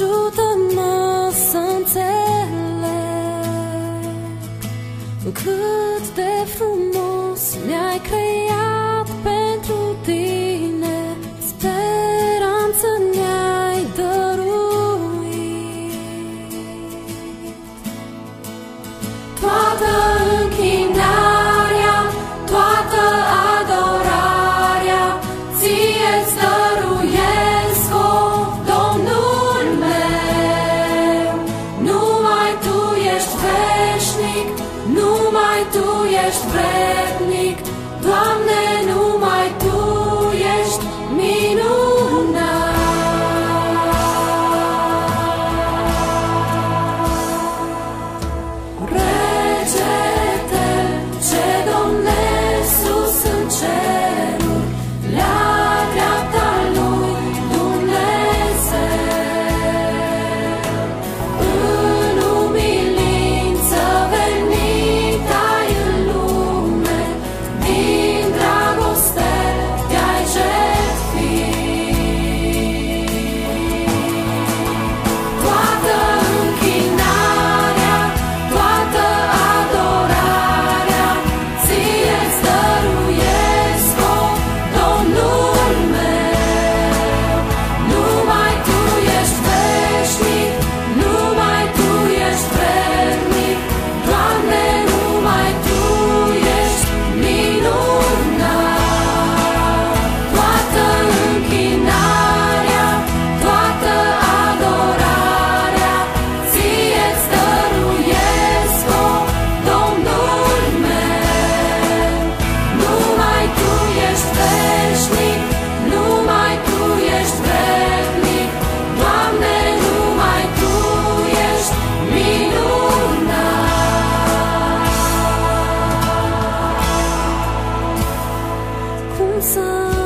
Ajută-mă să înțeleg Cât de frumos mi-ai creat. 色